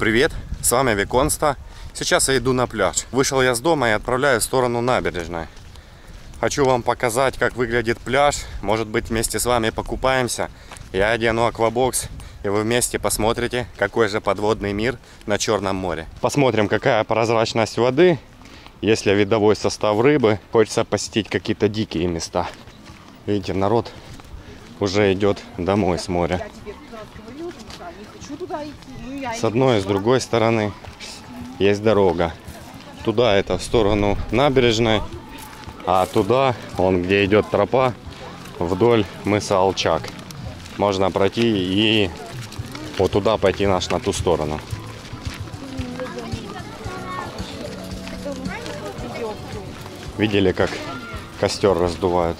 Привет, с вами Виконста. Сейчас я иду на пляж. Вышел я с дома и отправляюсь в сторону набережной. Хочу вам показать, как выглядит пляж. Может быть, вместе с вами покупаемся. Я одену аквабокс, и вы вместе посмотрите, какой же подводный мир на Черном море. Посмотрим, какая прозрачность воды, есть ли видовой состав рыбы. Хочется посетить какие-то дикие места. Видите, народ уже идет домой с моря. Я тебе тут раз говорила, что да, не хочу туда идти. Ну, я С одной и с другой стороны есть дорога. Туда это в сторону набережной, а туда, он где идет тропа, вдоль мыса Алчак. Можно пройти и вот туда пойти наш на ту сторону. Видели, как костер раздувают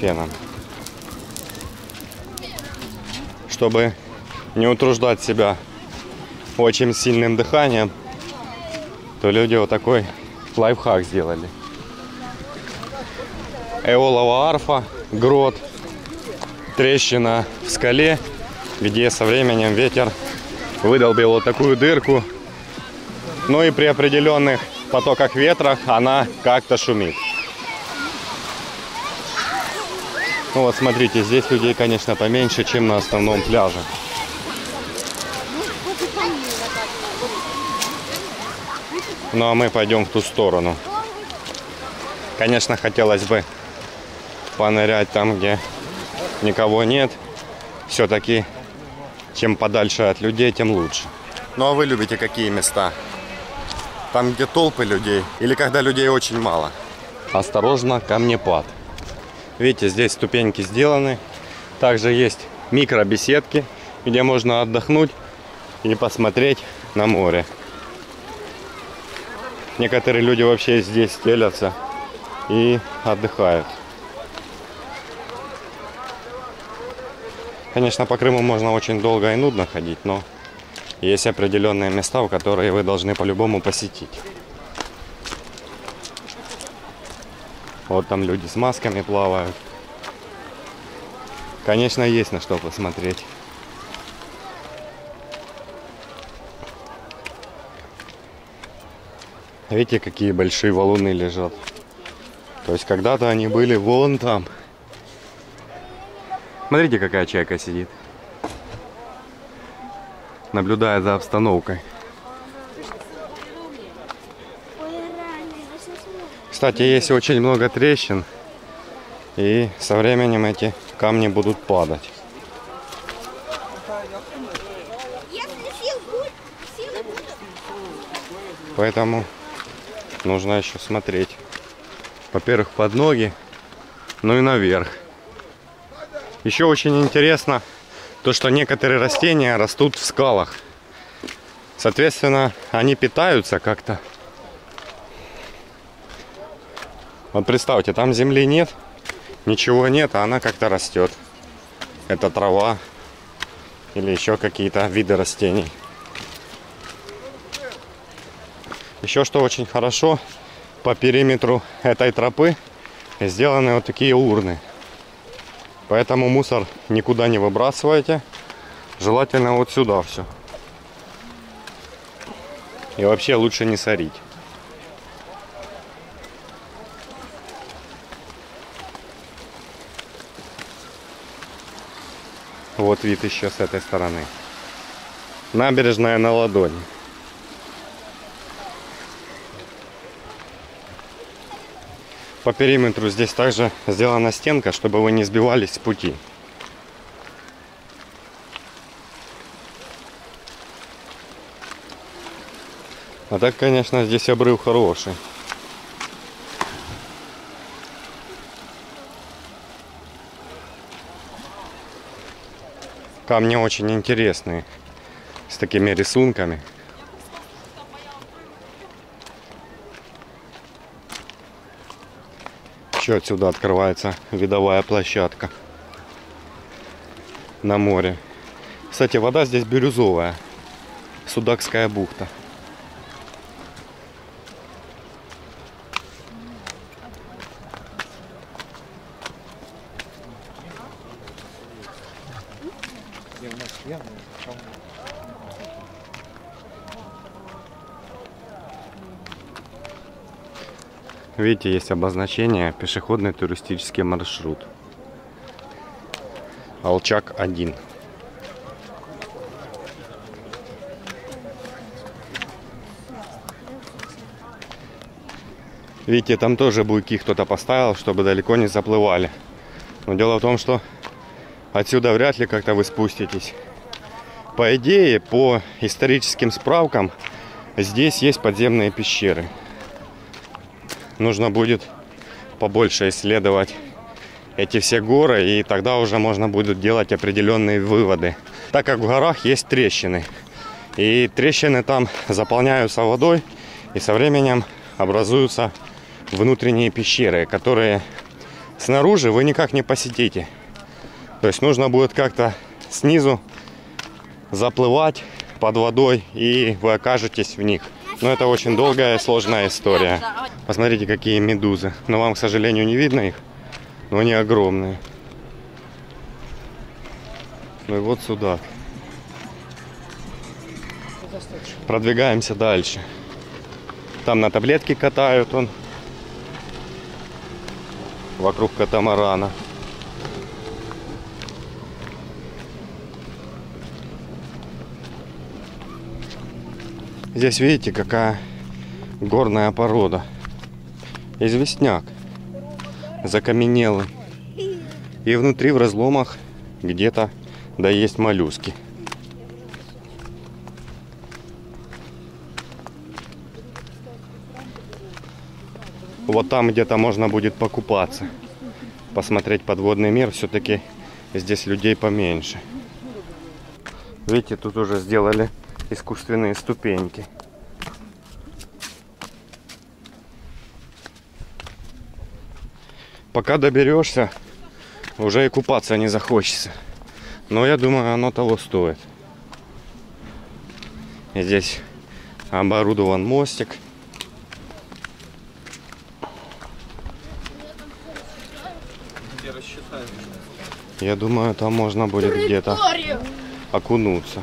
феном. Чтобы не утруждать себя очень сильным дыханием, то люди вот такой лайфхак сделали. Эолова арфа, грот, трещина в скале, где со временем ветер выдолбил вот такую дырку. Ну и при определенных потоках ветра она как-то шумит. Ну вот смотрите, здесь людей, конечно, поменьше, чем на основном пляже. Ну а мы пойдем в ту сторону. Конечно, хотелось бы понырять там, где никого нет. Все-таки, чем подальше от людей, тем лучше. Ну а вы любите какие места? Там, где толпы людей или когда людей очень мало? Осторожно, камнепад. Видите, здесь ступеньки сделаны. Также есть микробеседки, где можно отдохнуть и посмотреть на море. Некоторые люди вообще здесь стелятся и отдыхают. Конечно, по Крыму можно очень долго и нудно ходить, но есть определенные места, в которые вы должны по-любому посетить. Вот там люди с масками плавают. Конечно, есть на что посмотреть. Видите, какие большие валуны лежат. То есть когда-то они были вон там. Смотрите, какая чайка сидит. Наблюдая за обстановкой. Кстати, есть очень много трещин. И со временем эти камни будут падать. Поэтому нужно еще смотреть. Во-первых, под ноги, ну и наверх. Еще очень интересно то, что некоторые растения растут в скалах. Соответственно, они питаются как-то. Вот представьте, там земли нет, ничего нет, а она как-то растет. Это трава или еще какие-то виды растений. Еще что очень хорошо, по периметру этой тропы сделаны вот такие урны. Поэтому мусор никуда не выбрасывайте. Желательно вот сюда все. И вообще лучше не сорить. Вот вид еще с этой стороны. Набережная на ладони. По периметру здесь также сделана стенка, чтобы вы не сбивались с пути. А так, конечно, здесь обрыв хороший. Камни очень интересные, с такими рисунками. Еще отсюда открывается видовая площадка на море. Кстати, вода здесь бирюзовая. Судакская бухта. Видите, есть обозначение пешеходный туристический маршрут. Алчак 1. Видите, там тоже буйки кто-то поставил, чтобы далеко не заплывали. Но дело в том, что отсюда вряд ли как-то вы спуститесь. По идее, по историческим справкам, здесь есть подземные пещеры. Нужно будет побольше исследовать эти все горы, и тогда уже можно будет делать определенные выводы. Так как в горах есть трещины, и трещины там заполняются водой, и со временем образуются внутренние пещеры, которые снаружи вы никак не посетите. То есть нужно будет как-то снизу заплывать под водой, и вы окажетесь в них. Но это очень долгая и сложная история. Посмотрите, какие медузы. Но вам, к сожалению, не видно их. Но они огромные. Ну и вот сюда. Продвигаемся дальше. Там на таблетки катают он. Вокруг катамарана. Здесь видите, какая горная порода. Известняк. Закаменелый. И внутри в разломах где-то да есть моллюски. Вот там где-то можно будет покупаться. Посмотреть подводный мир. Все-таки здесь людей поменьше. Видите, тут уже сделали искусственные ступеньки. Пока доберешься, уже и купаться не захочется. Но я думаю, оно того стоит. Здесь оборудован мостик. Я думаю, там можно будет где-то окунуться.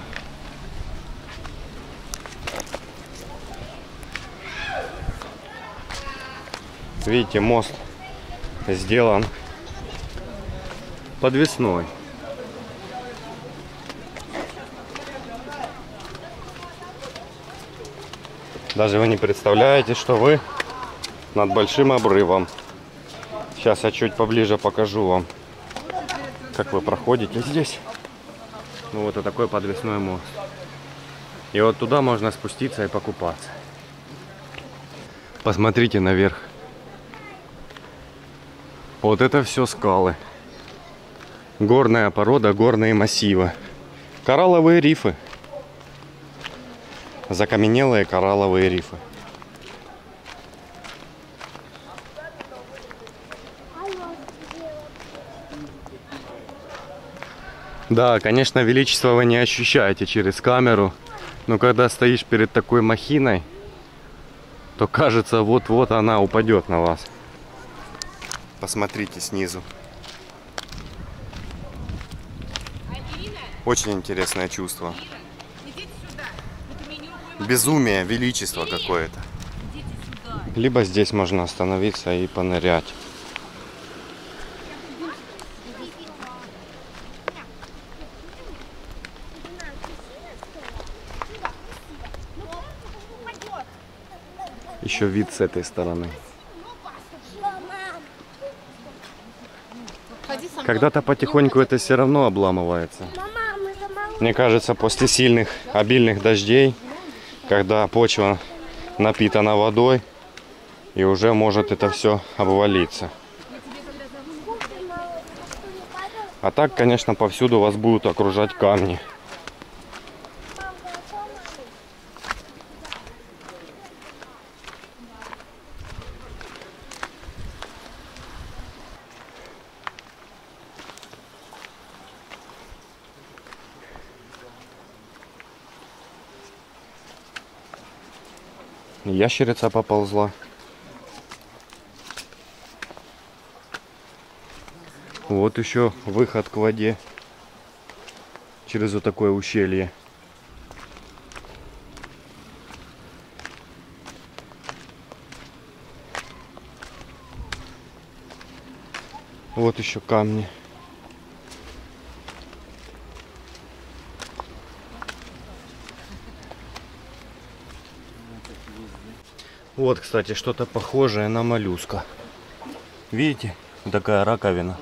Видите, мост сделан подвесной. Даже вы не представляете, что вы над большим обрывом. Сейчас я чуть поближе покажу вам, как вы проходите здесь. Ну вот и такой подвесной мост. И вот туда можно спуститься и покупаться. Посмотрите наверх. Вот это все скалы. Горная порода, горные массивы. Коралловые рифы. Закаменелые коралловые рифы. Да, конечно, величество вы не ощущаете через камеру, но когда стоишь перед такой махиной, то кажется, вот-вот она упадет на вас. Посмотрите снизу. Очень интересное чувство. Безумие, величество какое-то. Либо здесь можно остановиться и понырять. Еще вид с этой стороны. Когда-то потихоньку это все равно обламывается. Мне кажется, после сильных, обильных дождей, когда почва напитана водой, и уже может это все обвалиться. А так, конечно, повсюду вас будут окружать камни. Ящерица поползла. Вот еще выход к воде через вот такое ущелье. Вот еще камни. Вот, кстати, что-то похожее на моллюска. Видите? Такая раковина.